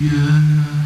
Yeah.